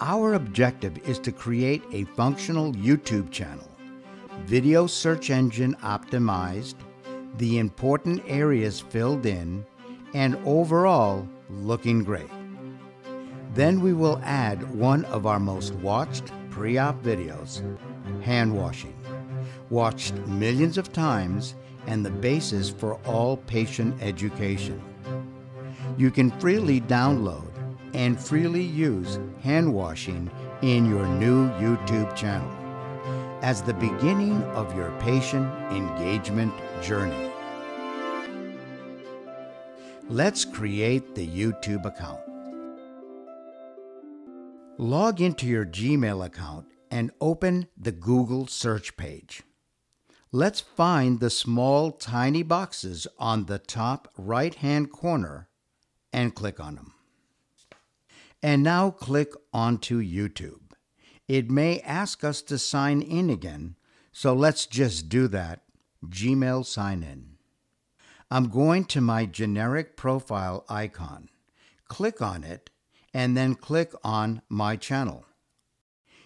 Our objective is to create a functional YouTube channel, video search engine optimized, the important areas filled in, and overall looking great. Then we will add one of our most watched pre op videos hand washing, watched millions of times and the basis for all patient education. You can freely download and freely use hand washing in your new YouTube channel as the beginning of your patient engagement journey. Let's create the YouTube account. Log into your Gmail account and open the Google search page. Let's find the small tiny boxes on the top right hand corner and click on them. And now click onto YouTube. It may ask us to sign in again, so let's just do that. Gmail sign in. I'm going to my generic profile icon. Click on it and then click on My Channel.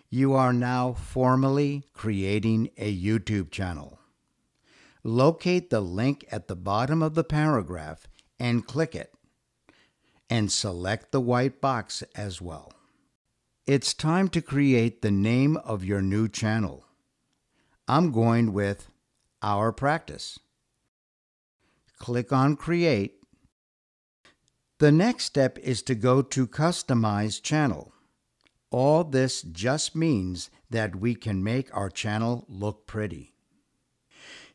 You are now formally creating a YouTube channel. Locate the link at the bottom of the paragraph and click it, and select the white box as well. It's time to create the name of your new channel. I'm going with Our Practice. Click on Create. The next step is to go to Customize Channel. All this just means that we can make our channel look pretty.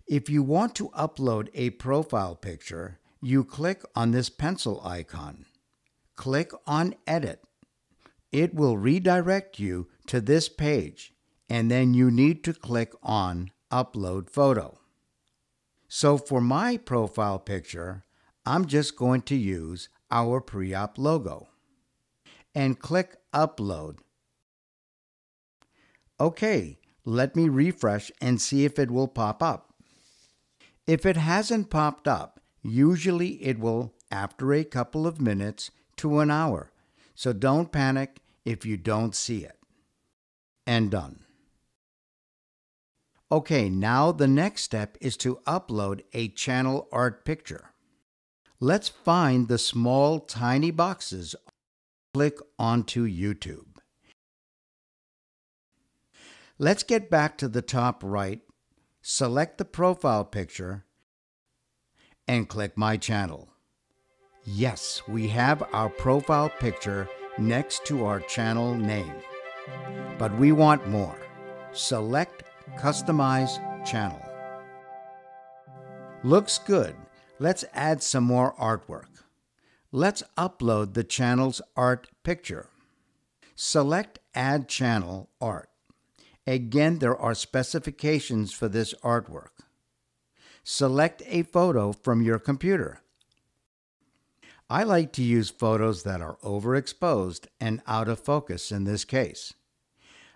If you want to upload a profile picture, you click on this pencil icon. Click on Edit. It will redirect you to this page, and then you need to click on Upload Photo. So for my profile picture, I'm just going to use our pre-op logo and click Upload. Okay, let me refresh and see if it will pop up. If it hasn't popped up, usually it will after a couple of minutes to an hour. So don't panic if you don't see it. And done. Okay, now the next step is to upload a channel art picture. Let's find the small tiny boxes. Click onto YouTube. Let's get back to the top right select the profile picture, and click My Channel. Yes, we have our profile picture next to our channel name. But we want more. Select Customize Channel. Looks good. Let's add some more artwork. Let's upload the channel's art picture. Select Add Channel Art. Again, there are specifications for this artwork. Select a photo from your computer. I like to use photos that are overexposed and out of focus in this case.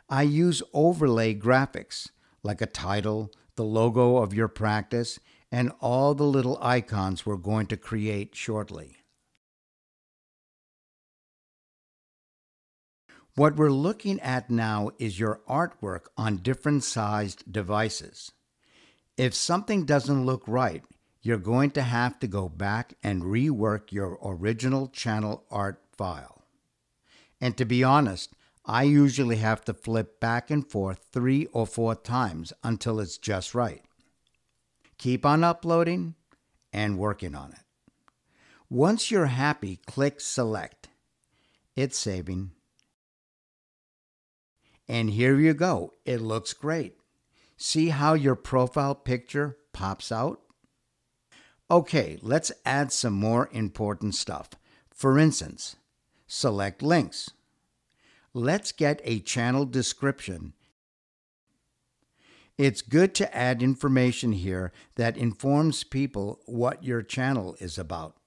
I use overlay graphics like a title, the logo of your practice, and all the little icons we're going to create shortly. What we're looking at now is your artwork on different sized devices. If something doesn't look right, you're going to have to go back and rework your original channel art file. And to be honest, I usually have to flip back and forth three or four times until it's just right. Keep on uploading and working on it. Once you're happy, click Select. It's saving. And here you go. It looks great. See how your profile picture pops out? Okay, let's add some more important stuff. For instance, select links. Let's get a channel description. It's good to add information here that informs people what your channel is about.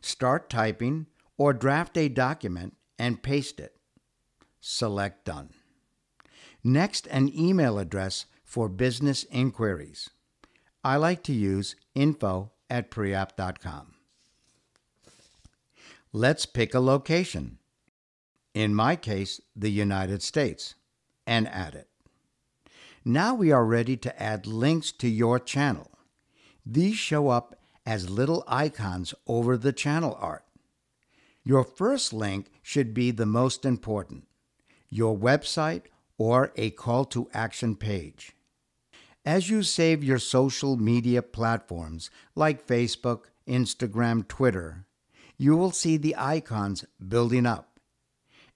Start typing or draft a document and paste it select Done. Next, an email address for business inquiries. I like to use info at preop.com. Let's pick a location. in my case, the United States, and add it. Now we are ready to add links to your channel. These show up as little icons over the channel art. Your first link should be the most important your website or a call to action page. As you save your social media platforms like Facebook, Instagram, Twitter, you will see the icons building up.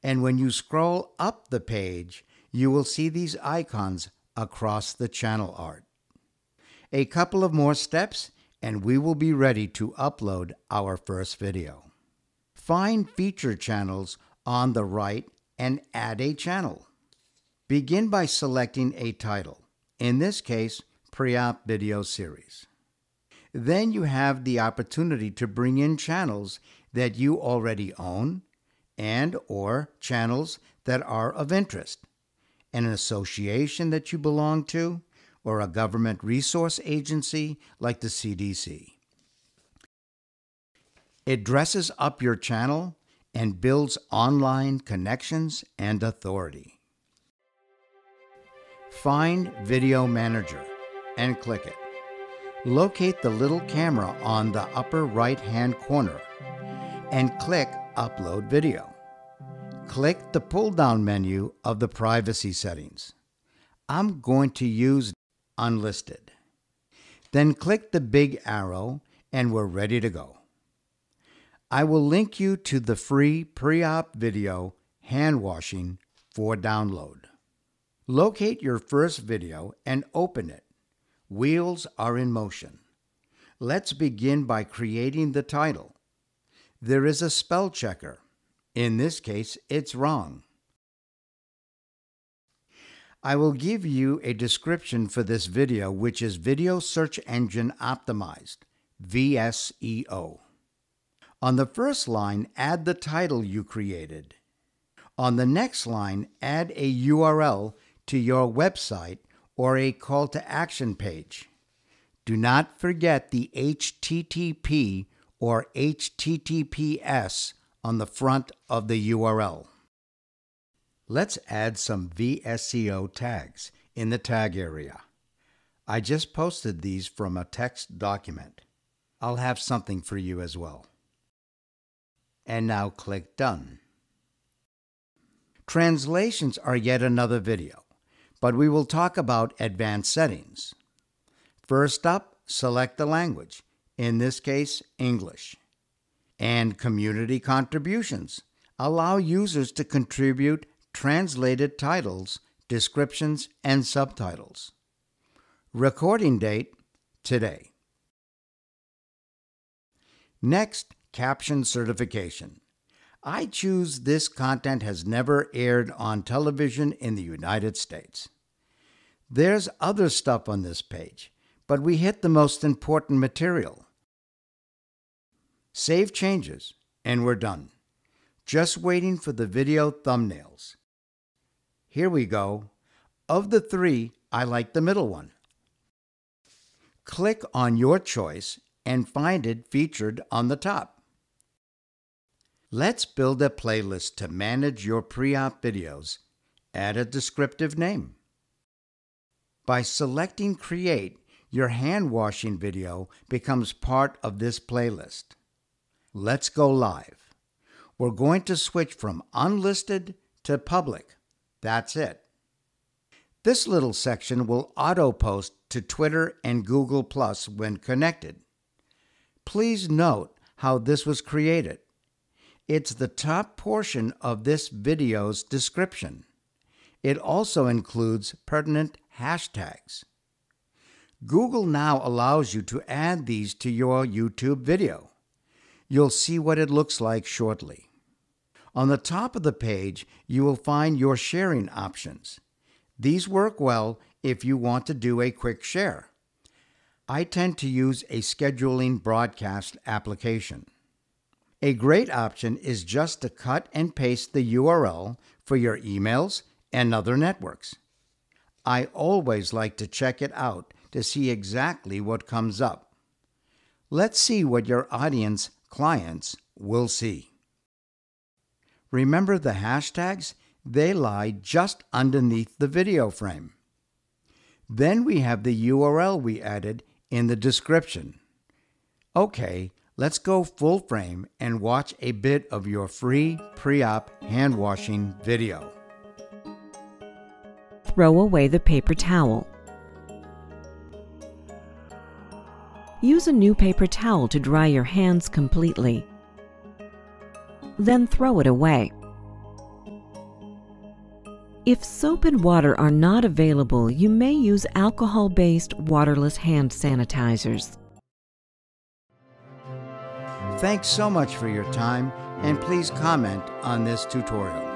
And when you scroll up the page, you will see these icons across the channel art. A couple of more steps and we will be ready to upload our first video. Find feature channels on the right and add a channel. Begin by selecting a title, in this case, Pre-Op Video Series. Then you have the opportunity to bring in channels that you already own and or channels that are of interest, an association that you belong to, or a government resource agency like the CDC. It dresses up your channel and builds online connections and authority. Find Video Manager and click it. Locate the little camera on the upper right hand corner and click Upload Video. Click the pull down menu of the privacy settings. I'm going to use Unlisted. Then click the big arrow and we're ready to go. I will link you to the free pre op video hand washing for download. Locate your first video and open it. Wheels are in motion. Let's begin by creating the title. There is a spell checker. In this case, it's wrong. I will give you a description for this video, which is Video Search Engine Optimized, VSEO. On the first line, add the title you created. On the next line, add a URL to your website or a call to action page. Do not forget the HTTP or HTTPS on the front of the URL. Let's add some VSEO tags in the tag area. I just posted these from a text document. I'll have something for you as well and now click Done. Translations are yet another video, but we will talk about advanced settings. First up, select the language, in this case, English. And community contributions allow users to contribute translated titles, descriptions, and subtitles. Recording date, today. Next, caption certification. I choose this content has never aired on television in the United States. There's other stuff on this page, but we hit the most important material. Save changes, and we're done. Just waiting for the video thumbnails. Here we go. Of the three, I like the middle one. Click on your choice and find it featured on the top. Let's build a playlist to manage your pre-op videos. Add a descriptive name. By selecting Create, your hand washing video becomes part of this playlist. Let's go live. We're going to switch from unlisted to public. That's it. This little section will auto post to Twitter and Google Plus when connected. Please note how this was created. It's the top portion of this video's description. It also includes pertinent hashtags. Google now allows you to add these to your YouTube video. You'll see what it looks like shortly. On the top of the page, you will find your sharing options. These work well if you want to do a quick share. I tend to use a scheduling broadcast application. A great option is just to cut and paste the URL for your emails and other networks. I always like to check it out to see exactly what comes up. Let's see what your audience clients will see. Remember the hashtags? They lie just underneath the video frame. Then we have the URL we added in the description. Okay, let's go full frame and watch a bit of your free pre-op hand washing video. Throw away the paper towel. Use a new paper towel to dry your hands completely. Then throw it away. If soap and water are not available, you may use alcohol-based waterless hand sanitizers. Thanks so much for your time and please comment on this tutorial.